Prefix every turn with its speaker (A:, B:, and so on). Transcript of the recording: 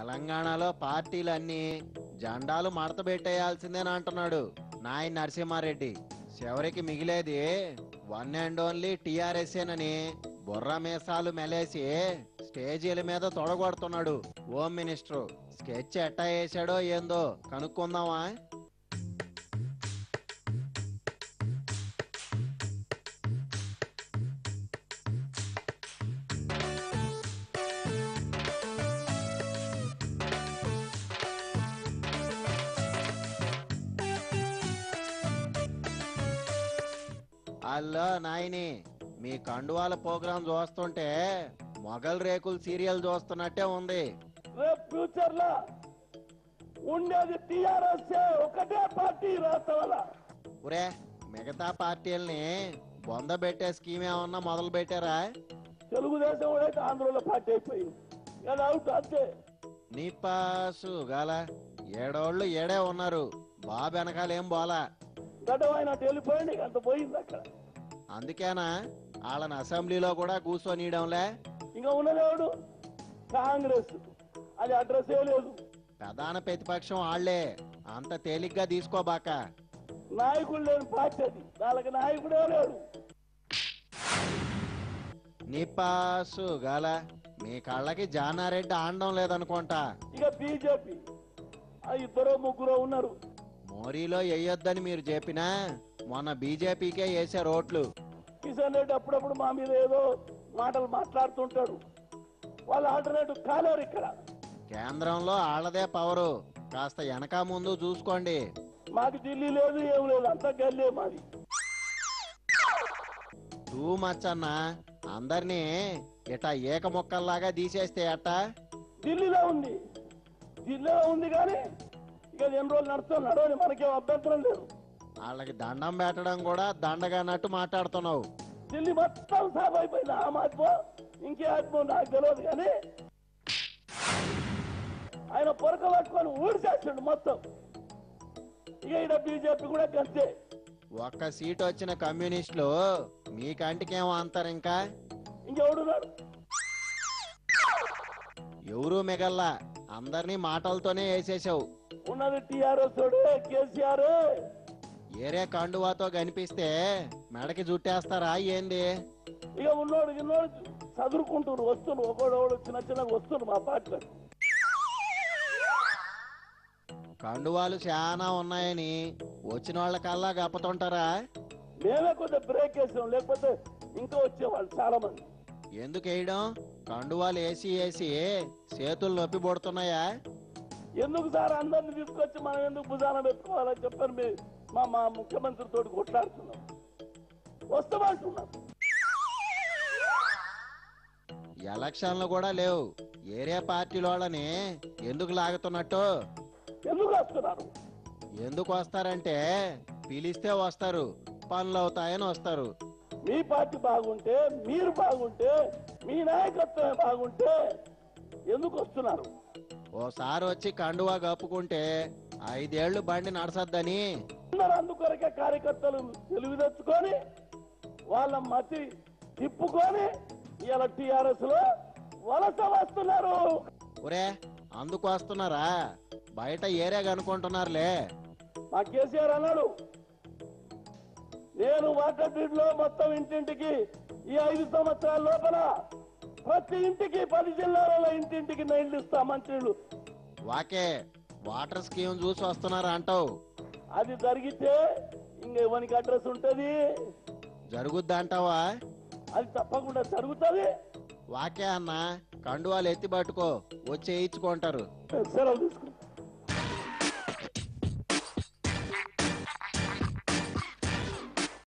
A: తెలంగాణలో పార్టీలన్నీ జెండాలు మడతబెట్టేయాల్సిందేనా అంటున్నాడు నాయన్ నరసింహారెడ్డి. చివరికి మిగిలేది వన్ అండ్ ఓన్లీ టిఆర్ఎస్ఏనని బుర్ర మీసాలు మెలేసి స్టేజీల మీద తొడగొడుతున్నాడు హోమ్ మినిస్టర్. స్కెచ్ ఎట్టా వేసాడో ఏందో కనుక్కుందామా? అల్లో నాయని మీ కండువాల ప్రోగ్రాం చూస్తుంటే మొగల్ రేకుల్ సీరియల్ చూస్తున్నట్టే ఉంది.
B: రేపు ఫ్యూచర్లో ఉండేది టిఆర్ఎస్ ఒకటే పార్టీ రాష్ట్రాల
A: ఒరే మిగతా పార్టీల్ని బొంద పెట్టే స్కీమ్ ఏమన్నా మొదలు పెట్టారా?
B: తెలుగుదేశం కూడా అయితే ఆంధ్రలో పార్టీ అయిపోయింది. అవుట్ అంతే.
A: నీ పాసు గాల ఏడోళ్ళు ఏడే ఉన్నారు. బాబు వెనకాలేం బోలా.
B: గడ్డమైన వెళ్ళిపోయింది అంత పోయింది అక్కడ.
A: అందుకేనా? వాళ్ళని అసెంబ్లీలో కూడా కూర్చొనియడంలే.
B: ఇంకా ఉన్నదేవుడు? కాంగ్రెస్. అది అడ్రస్ లేదు.
A: ప్రధాన ప్రతిపక్షం వాళ్ళే అంత తేలిగ్గా తీసుకోబాక.
B: నాయకుడు లేని పార్టీ అది. వాళ్ళకి నాయకుడే లేడు.
A: నీ పాసు గాల మీ కళ్ళకి జానారెడ్డి ఆడడం లేదనుకుంటా.
B: ఇక బీజేపీ. ఇద్దరు ముగ్గురు ఉన్నారు.
A: మోరీలో వేయొద్దని మీరు చెప్పినా మొన్న బీజేపీకే వేసే ఓట్లు
B: కిషన్ రెడ్డి అప్పుడప్పుడు మా మీద ఏదో మాటలు మాట్లాడుతుంటాడు. వాళ్ళు ఆల్టర్నేటివ్ కాలేరు ఇక్కడ?
A: కేంద్రంలో ఆళ్ళదే పవరు. కాస్త వెనక ముందు చూసుకోండి.
B: మాకు ఢిల్లీ లేదు ఏం లేదు అంతా గల్లే మాది.
A: టూ మచ్ అన్న. అందరినీ ఇట ఏక ముక్కల్లాగా తీసేస్తే అట్ట
B: ఢిల్లీలో ఉంది. ఢిల్లీలో ఉంది కానీ ఇక ఎన్ని రోజులు నడుస్తుంది నడవని మనకేం అభ్యంతరం లేదు.
A: వాళ్ళకి దండం పెట్టడం కూడా దండగానట్టు మాట్లాడుతున్నావు.
B: ఢిల్లీ మొత్తం సాఫ్ అయిపోయింది. ఆమ్ ఆద్మో ఇంకే ఆత్మో నాకు తెలియదు కానీ ఆయన పొరక పట్టుకొని ఊడిచేస్తుండు మొత్తం. ఇక ఇక్కడ బీజేపీ కూడా గంతే.
A: ఒక్క సీట్ వచ్చిన కమ్యూనిస్టులు మీ కంటికేమో అంటారు ఇంకా?
B: ఇంకెవడున్నాడు?
A: ఎవరు మిగల్లా. అందరినీ మాటలతోనే వేసేసావు.
B: ఉన్నది టీఆర్ఎస్ కేసీఆర్.
A: ఏరే కండువాతో కనిపిస్తే మెడకి జుట్టేస్తారా ఏంది?
B: ఇక ఉన్నోడు ఇన్నోడు వస్తున్నారు ఒకడోడు చిన్న చిన్న వస్తున్నారు మా పార్టీలో.
A: కండువాలు చాలా ఉన్నాయని వచ్చిన వాళ్ళకల్లా గప్పతుంటారా?
B: మేమే కొద్దిగా బ్రేక్ వేసాం లేకపోతే ఇంకా వచ్చేవాళ్ళు చాలా మంది
A: ఎందుకు వేయడం? కండువాలు వేసి వేసి చేతులు నొప్పి పడుతున్నాయా?
B: ఎందుకు సార్ అందరిని తీసుకొచ్చి మనం ఎందుకు భుజాన పెట్టుకోవాలని చెప్పని మీ- మా మా ముఖ్యమంత్రితో కొట్లాడుతున్నాం. వస్తామంటున్నాం
A: ఎలక్షన్లు కూడా లేవు. ఏరే పార్టీల వాళ్ళని ఎందుకు లాగుతున్నట్టు?
B: ఎందుకు వస్తున్నారు?
A: ఎందుకు వస్తారంటే పిలిస్తే వస్తారు పనులు అవుతాయని వస్తారు.
B: మీ పార్టీ బాగుంటే మీరు బాగుంటే మీ నాయకత్వమే బాగుంటే ఎందుకు వస్తున్నారు?
A: ఓసారి వచ్చి కండువా కప్పుకుంటే ఐదేళ్ళు బండి నడసద్దని.
B: అందుకొరకే కార్యకర్తలు తెలివి తెచ్చుకొని వాళ్ళ మతి తిప్పుకొని ఇలా టిఆర్ఎస్లో వలస వస్తున్నారు.
A: ఒరే అందుకు వస్తున్నారా? బయట ఏరే కనుకుంటున్నారులే
B: మా కేసీఆర్ అన్నాడు నేను వాటర్ గ్రిడ్లో మొత్తం ఇంటింటికి ఈ ఐదు సంవత్సరాల లోపల ప్రతి ఇంటికి పది జిల్లాలలో ఇంటింటికి నీళ్ళు ఇస్తా మంచినీళ్ళు
A: వాకే వాటర్ స్కీమ్ చూసి వస్తున్నారా అంటావు?
B: అది జరిగితే ఇంక ఎవరికి అడ్రస్ ఉంటది?
A: జరుగుద్ది అంటావా
B: అది తప్పకుండా జరుగుతుంది.
A: వాకే అన్న కండువాలు ఎత్తి పట్టుకో వచ్చి వేయించుకుంటారు
B: సెలవు తీసుకుంటాం